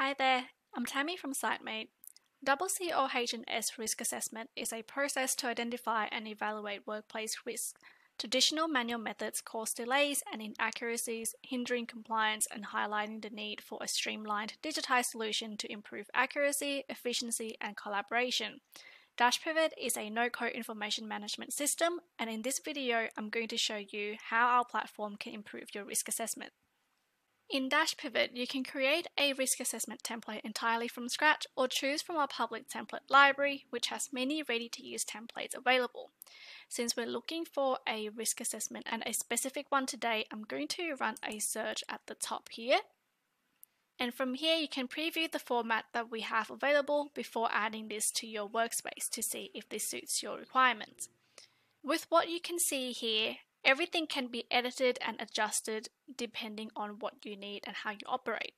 Hi there, I'm Tammy from Sitemate. Double COH and S risk assessment is a process to identify and evaluate workplace risk. Traditional manual methods cause delays and inaccuracies, hindering compliance and highlighting the need for a streamlined, digitized solution to improve accuracy, efficiency, and collaboration. Dashpivot is a no-code information management system, and in this video, I'm going to show you how our platform can improve your risk assessment. In Dashpivot, you can create a risk assessment template entirely from scratch or choose from our public template library, which has many ready-to-use templates available. Since we're looking for a risk assessment and a specific one today, I'm going to run a search at the top here. And from here, you can preview the format that we have available before adding this to your workspace to see if this suits your requirements. With what you can see here, Everything can be edited and adjusted depending on what you need and how you operate.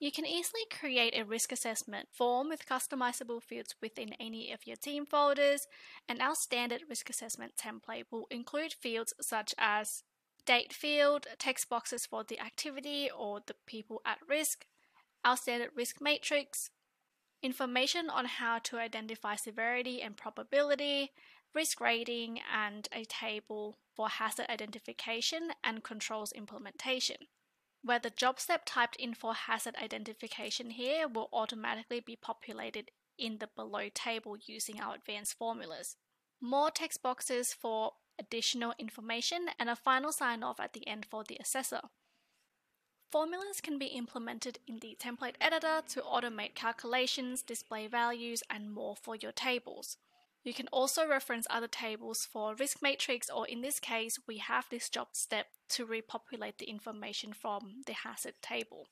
You can easily create a risk assessment form with customizable fields within any of your team folders, and our standard risk assessment template will include fields such as date field, text boxes for the activity or the people at risk, our standard risk matrix, information on how to identify severity and probability, risk rating, and a table for hazard identification and controls implementation. Where the job step typed in for hazard identification here will automatically be populated in the below table using our advanced formulas. More text boxes for additional information and a final sign off at the end for the assessor. Formulas can be implemented in the template editor to automate calculations, display values, and more for your tables. You can also reference other tables for risk matrix or in this case we have this job step to repopulate the information from the hazard table.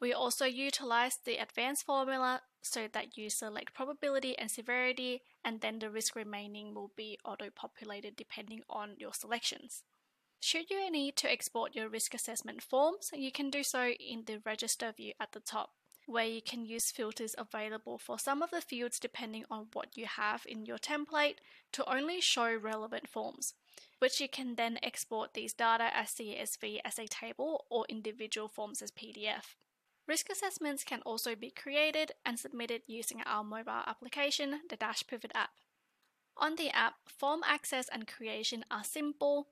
We also utilize the advanced formula so that you select probability and severity and then the risk remaining will be auto-populated depending on your selections. Should you need to export your risk assessment forms, you can do so in the register view at the top where you can use filters available for some of the fields depending on what you have in your template to only show relevant forms, which you can then export these data as CSV as a table or individual forms as PDF. Risk assessments can also be created and submitted using our mobile application, the Dashpivot app. On the app, form access and creation are simple.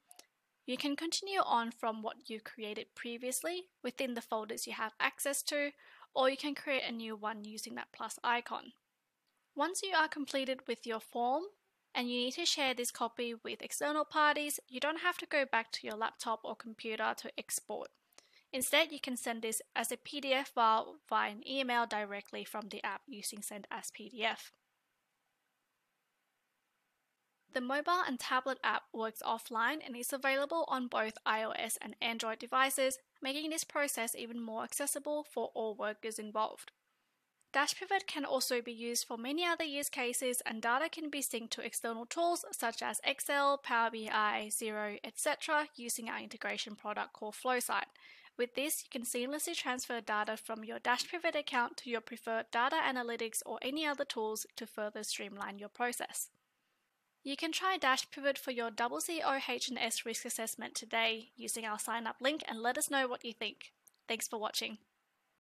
You can continue on from what you created previously within the folders you have access to, or you can create a new one using that plus icon. Once you are completed with your form and you need to share this copy with external parties, you don't have to go back to your laptop or computer to export. Instead, you can send this as a PDF file via an email directly from the app using Send as PDF. The mobile and tablet app works offline and is available on both iOS and Android devices, making this process even more accessible for all workers involved. Dashpivot can also be used for many other use cases and data can be synced to external tools such as Excel, Power BI, Xero, etc. using our integration product called Flowsite. With this, you can seamlessly transfer data from your Dashpivot account to your preferred data analytics or any other tools to further streamline your process. You can try Dashpivot for your COH&S risk assessment today using our sign up link and let us know what you think. Thanks for watching.